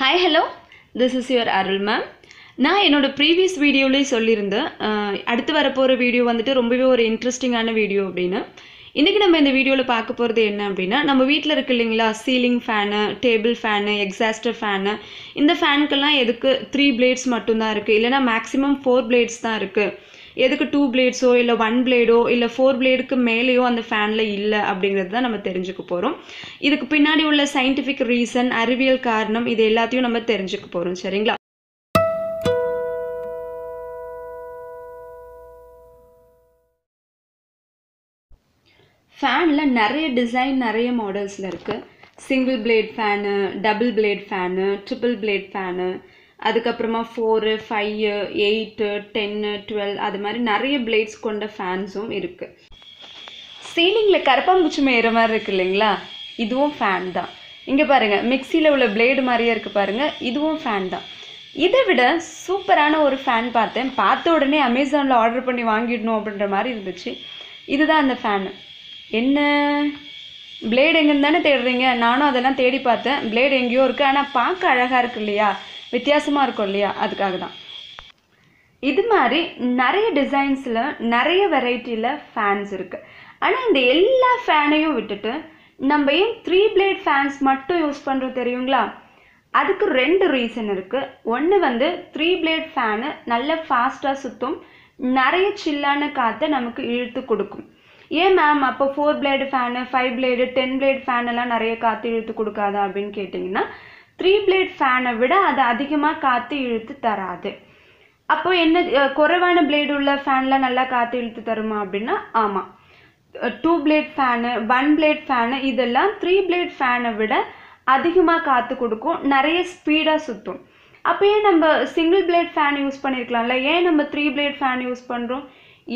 Hi hello this is your Arul ma'am நான் என்னோட previous வீடியோவிலே சொல்லியிருந்தேன் அடுத்து வரப்போகிற வீடியோ வந்துட்டு ரொம்பவே ஒரு இன்ட்ரெஸ்டிங்கான வீடியோ அப்படின்னு. இன்றைக்கி நம்ம இந்த வீடியோவில் பார்க்க போகிறது என்ன அப்படின்னா நம்ம வீட்டில் இருக்கு இல்லைங்களா? Ceiling fan table fan exhauster fan இந்த ஃபேனுக்கெல்லாம் எதுக்கு? த்ரீ பிளேட்ஸ் மட்டும்தான் இருக்குது இல்லைனா மேக்ஸிமம் ஃபோர் பிளேட்ஸ் தான் இருக்குது எதுக்கு டூ பிளேட்ஸோ இல்லை ஒன் பிளேடோ இல்லை ஃபோர் பிளேடுக்கு மேலேயோ அந்த ஃபேனில் இல்லை அப்படிங்கிறது தான் நம்ம தெரிஞ்சுக்க போகிறோம் இதுக்கு பின்னாடி உள்ள சயின்டிஃபிக் ரீசன் அறிவியல் காரணம் இது எல்லாத்தையும் நம்ம தெரிஞ்சுக்க போகிறோம் சரிங்களா? ஃபேனில் நிறைய டிசைன் நிறைய மாடல்ஸில் இருக்குது single blade fan double blade fan triple blade fan அதுக்கப்புறமா four five eight ten twelve அது மாதிரி நிறைய பிளேட்ஸ் கொண்ட ஃபேன்ஸும் இருக்குது சீலிங்கில் கரப்பாம்பூச்சி மேயிற மாதிரி இருக்கு இல்லைங்களா? இதுவும் ஃபேன் தான். இங்கே பாருங்கள் மிக்சியில் உள்ள பிளேடு மாதிரியே இருக்குது பாருங்கள் இதுவும் ஃபேன் தான். இதை விட சூப்பரான ஒரு ஃபேன் பார்த்தேன். பார்த்த உடனே அமேசானில் ஆர்டர் பண்ணி வாங்கிடணும் அப்படின்ற மாதிரி இருந்துச்சு. இதுதான் அந்த ஃபேனு என்ன? பிளேடு எங்கேருந்து தானே தேடுறீங்க? நானும் அதெல்லாம் தேடி பார்த்தேன். பிளேடு எங்கேயோ இருக்குது ஆனால் பார்க்க அழகாக இருக்கு இல்லையா? வித்தியாசமாக இருக்கும் இல்லையா? அதுக்காக தான் இது மாதிரி நிறைய டிசைன்ஸில் நிறைய வெரைட்டியில் ஃபேன்ஸ் இருக்குது ஆனால் இந்த எல்லா ஃபேனையும் விட்டுட்டு நம்ம ஏன் த்ரீ பிளேட் ஃபேன்ஸ் மட்டும் யூஸ் பண்ணுறோம் தெரியுங்களா? அதுக்கு ரெண்டு ரீசன் இருக்குது ஒன்று வந்து த்ரீ பிளேட் ஃபேனு நல்ல ஃபாஸ்ட்டாக சுற்றும் நிறைய சில்லான காற்றை நமக்கு இழுத்து கொடுக்கும். ஏன் மேம் அப்போ four blade fan five blade ten blade fan எல்லாம் நிறைய காற்று இழுத்து கொடுக்காதா அப்படின்னு கேட்டிங்கன்னா த்ரீ பிளேட் ஃபேனை விட அது அதிகமாக காற்று இழுத்து தராது. அப்போ என்ன குறைவான பிளேடு உள்ள ஃபேனில் நல்லா காற்று இழுத்து தருமா அப்படின்னா ஆமாம் two blade fan one blade fan இதெல்லாம் த்ரீ பிளேட் ஃபேனை விட அதிகமாக காற்று கொடுக்கும் நிறைய ஸ்பீடாக சுற்றும் அப்போ ஏன் நம்ம சிங்கிள் பிளேட் ஃபேன் யூஸ் பண்ணியிருக்கலாம்ல ஏன் நம்ம த்ரீ பிளேட் ஃபேன் யூஸ் பண்ணுறோம்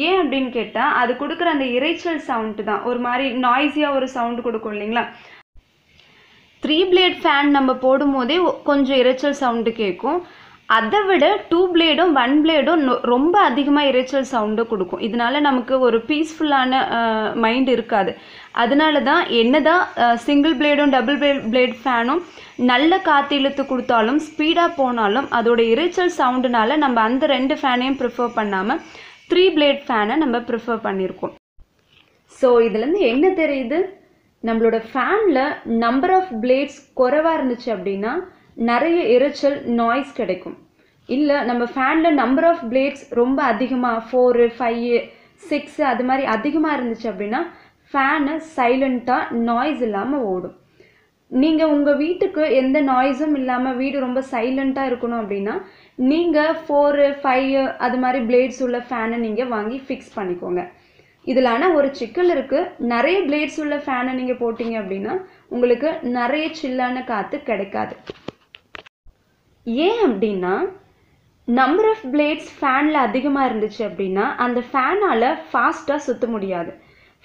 ஏன் அப்படின்னு கேட்டால் அது கொடுக்குற அந்த இரைச்சல் சவுண்டு தான். ஒரு மாதிரி நாய்ஸியாக ஒரு சவுண்டு கொடுக்கும் இல்லைங்களா? த்ரீ பிளேட் ஃபேன் நம்ம போடும்போதே கொஞ்சம் இரைச்சல் சவுண்டு கேட்கும் அதை விட டூ பிளேடும் ஒன் பிளேடும் ரொம்ப அதிகமாக இரைச்சல் சவுண்டு கொடுக்கும். இதனால நமக்கு ஒரு பீஸ்ஃபுல்லான மைண்ட் இருக்காது. அதனால தான் என்னதான் சிங்கிள் பிளேடும் டபுள் பிளேட் பிளேட் ஃபேனும் நல்ல காற்று இழுத்து கொடுத்தாலும் ஸ்பீடாக போனாலும் அதோட இரைச்சல் சவுண்டுனால நம்ம அந்த ரெண்டு ஃபேனையும் ப்ரிஃபர் பண்ணாமல் த்ரீ பிளேட் ஃபேனை நம்ம ப்ரிஃபர் பண்ணியிருக்கோம் ஸோ இதுலேருந்து என்ன தெரியுது? நம்மளோட ஃபேனில் நம்பர் ஆஃப் பிளேட்ஸ் குறைவாக இருந்துச்சு அப்படின்னா நிறைய இரைச்சல் நாய்ஸ் கிடைக்கும். இல்லை நம்ம ஃபேனில் நம்பர் ஆஃப் பிளேட்ஸ் ரொம்ப அதிகமாக ஃபோரு ஃபைவ் சிக்ஸு அது மாதிரி அதிகமாக இருந்துச்சு அப்படின்னா ஃபேனு சைலண்ட்டாக நாய்ஸ் இல்லாமல் ஓடும். நீங்கள் உங்கள் வீட்டுக்கு எந்த நாய்ஸும் இல்லாமல் வீடு ரொம்ப சைலண்ட்டாக இருக்கணும் அப்படின்னா நீங்கள் ஃபோரு ஃபைவ் அது மாதிரி பிளேட்ஸ் உள்ள ஃபேனை நீங்கள் வாங்கி ஃபிக்ஸ் பண்ணிக்கோங்க. இதில் ஆனால் ஒரு சிக்கல் இருக்குது நிறைய பிளேட்ஸ் உள்ள ஃபேனை நீங்கள் போட்டிங்க அப்படின்னா உங்களுக்கு நிறைய சில்லான காற்று கிடைக்காது. ஏன் அப்படின்னா நம்பர் ஆஃப் பிளேட்ஸ் ஃபேனில் அதிகமாக இருந்துச்சு அப்படின்னா அந்த ஃபேனால் ஃபாஸ்ட்டாக சுற்ற முடியாது.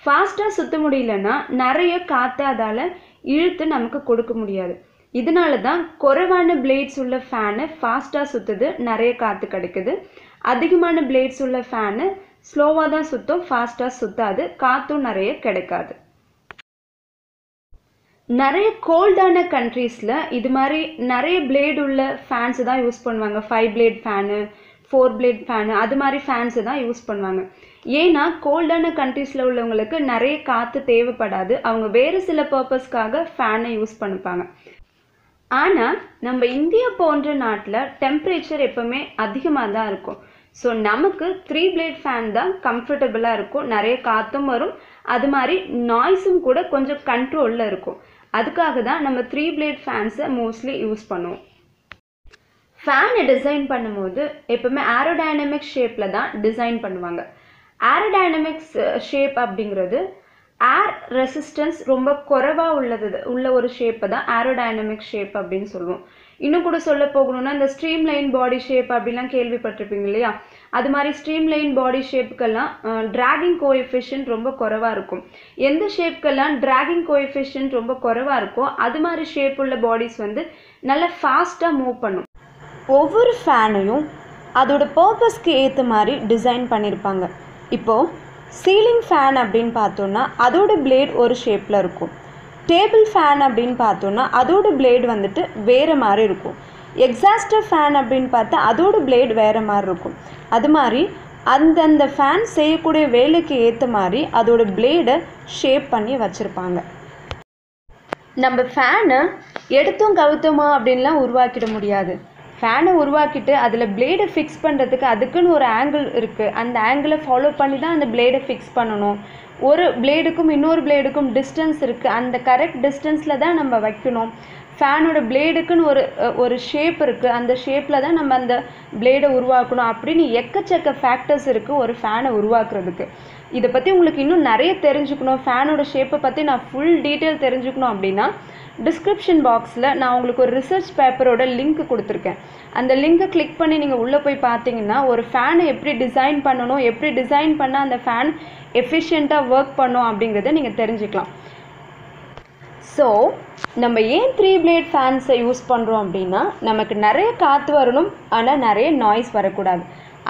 ஃபாஸ்ட்டாக சுற்ற முடியலன்னா நிறைய காற்று அதால் இழுத்து நமக்கு கொடுக்க முடியாது. இதனால தான் குறைவான பிளேட்ஸ் உள்ள ஃபேனு ஃபாஸ்ட்டாக சுற்றுது நிறைய காற்று கிடைக்குது. அதிகமான பிளேட்ஸ் உள்ள ஃபேனு ஸ்லோவாக தான் சுற்றும் ஃபாஸ்ட்டாக சுற்றாது காற்றும் நிறைய கிடைக்காது. நிறைய கோல்டான கண்ட்ரீஸில் இது மாதிரி நிறைய பிளேடு உள்ள ஃபேன்ஸு தான் யூஸ் பண்ணுவாங்க. Five blade fan four blade fan அது மாதிரி ஃபேன்ஸு தான் யூஸ் பண்ணுவாங்க. ஏன்னா கோல்டான கண்ட்ரீஸில் உள்ளவங்களுக்கு நிறைய காற்று தேவைப்படாது. அவங்க வேறு சில பர்பஸ்க்காக ஃபேனை யூஸ் பண்ணிப்பாங்க. ஆனால் நம்ம இந்தியா போன்ற நாட்டில் டெம்பரேச்சர் எப்போவுமே அதிகமாக தான் இருக்கும். ஸோ நமக்கு த்ரீ பிளேட் ஃபேன் தான் கம்ஃபர்டபுளாக இருக்கும். நிறைய காற்றும் வரும். அது மாதிரி நாய்ஸும் கூட கொஞ்சம் கண்ட்ரோலில் இருக்கும். அதுக்காக தான் நம்ம த்ரீ பிளேட் ஃபேன்ஸை மோஸ்ட்லி யூஸ் பண்ணுவோம். ஃபேனை டிசைன் பண்ணும்போது எப்பவுமே ஏரோடைனமிக் ஷேப்பில் தான் டிசைன் பண்ணுவாங்க. ஏரோடைனமிக்ஸ் ஷேப் அப்படிங்கிறது ஏர் ரெசிஸ்டன்ஸ் ரொம்ப குறைவாக உள்ளது உள்ள ஒரு ஷேப்பை தான் ஏரோடைனமிக் ஷேப் அப்படின்னு சொல்லுவோம். இன்னும் கூட சொல்ல போகணும்னா இந்த ஸ்ட்ரீம் லைன் பாடி ஷேப் அப்படிலாம் கேள்விப்பட்டிருப்பீங்க இல்லையா? அது மாதிரி ஸ்ட்ரீம் லைன் பாடி ஷேப்புக்கெல்லாம் டிராகிங் கோஎஃபிஷியன்ட் ரொம்ப குறைவாக இருக்கும். எந்த ஷேப்க்கெல்லாம் டிராகிங் கோஎஃபிஷியன்ட் ரொம்ப குறைவாக இருக்கோ அது மாதிரி ஷேப் உள்ள பாடிஸ் வந்து நல்லா ஃபாஸ்ட்டாக மூவ் பண்ணும். ஒவ்வொரு ஃபேனையும் அதோட பர்பஸ்க்கு ஏற்ற மாதிரி டிசைன் பண்ணியிருப்பாங்க இப்போது சீலிங் ஃபேன் அப்படின்னு பார்த்தோன்னா அதோட பிளேட் ஒரு ஷேப்பில் இருக்கும். டேபிள் ஃபேன் அப்படின்னு பார்த்தோன்னா அதோட பிளேட் வந்துட்டு வேறு மாதிரி இருக்கும். எக்ஸாஸ்டர் ஃபேன் அப்படின்னு பார்த்தா அதோட பிளேட் வேறு மாதிரி இருக்கும். அது மாதிரி அந்தந்த ஃபேன் செய்யக்கூடிய வேலைக்கு ஏற்ற மாதிரி அதோட பிளேடை ஷேப் பண்ணி வச்சுருப்பாங்க. நம்ம ஃபேனை எடுத்தும் கவுத்தோமா அப்படின்லாம் உருவாக்கிட முடியாது. ஃபேனை உருவாக்கிட்டு அதில் பிளேடை ஃபிக்ஸ் பண்ணுறதுக்கு அதுக்குன்னு ஒரு ஆங்கிள் இருக்குது அந்த ஆங்கிளை ஃபாலோ பண்ணி தான் அந்த பிளேடை ஃபிக்ஸ் பண்ணணும். ஒரு பிளேடுக்கும் இன்னொரு பிளேடுக்கும் டிஸ்டன்ஸ் இருக்குது அந்த கரெக்ட் டிஸ்டன்ஸில் தான் நம்ம வைக்கணும். ஃபேனோட பிளேடுக்குன்னு ஒரு ஒரு ஷேப் இருக்குது அந்த ஷேப்பில் தான் நம்ம அந்த பிளேடை உருவாக்கணும். அப்படின்னு எக்கச்சக்க ஃபேக்டர்ஸ் இருக்குது ஒரு ஃபேனை உருவாக்குறதுக்கு. இதை பற்றி உங்களுக்கு இன்னும் நிறைய தெரிஞ்சுக்கணும். ஃபேனோட ஷேப்பை பற்றி நான் ஃபுல் டீட்டெயில் தெரிஞ்சுக்கணும் அப்படின்னா டிஸ்கிரிப்ஷன் பாக்ஸில் நான் உங்களுக்கு ஒரு ரிசர்ச் பேப்பரோட லிங்க் கொடுத்துருக்கேன். அந்த லிங்கை கிளிக் பண்ணி நீங்கள் உள்ளே போய் பார்த்தீங்கன்னா ஒரு ஃபேனை எப்படி டிசைன் பண்ணணும் எப்படி டிசைன் பண்ணால் அந்த ஃபேன் எஃபிஷியண்ட்டாக ஒர்க் பண்ணும் அப்படிங்கிறத நீங்கள் தெரிஞ்சுக்கலாம். ஸோ நம்ம ஏன் த்ரீ பிளேட் ஃபேன்ஸை யூஸ் பண்ணுறோம் அப்படின்னா நமக்கு நிறைய காற்று வரணும் ஆனால் நிறைய நாய்ஸ் வரக்கூடாது.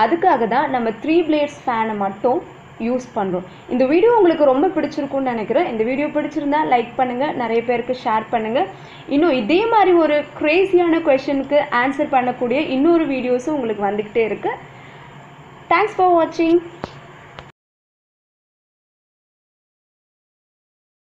அதுக்காக தான் நம்ம த்ரீ பிளேட்ஸ் ஃபேனை மட்டும் யூஸ் பண்ணுறோம் இந்த வீடியோ உங்களுக்கு ரொம்ப பிடிச்சிருக்கும்னு நினைக்கிறேன். இந்த வீடியோ பிடிச்சிருந்தா லைக் பண்ணுங்கள் நிறைய பேருக்கு ஷேர் பண்ணுங்கள் இன்னும் இதே மாதிரி ஒரு க்ரேஸியான கொஷனுக்கு ஆன்சர் பண்ணக்கூடிய இன்னொரு வீடியோஸும் உங்களுக்கு வந்துக்கிட்டே இருக்குது தேங்க்ஸ் ஃபார் வாட்சிங்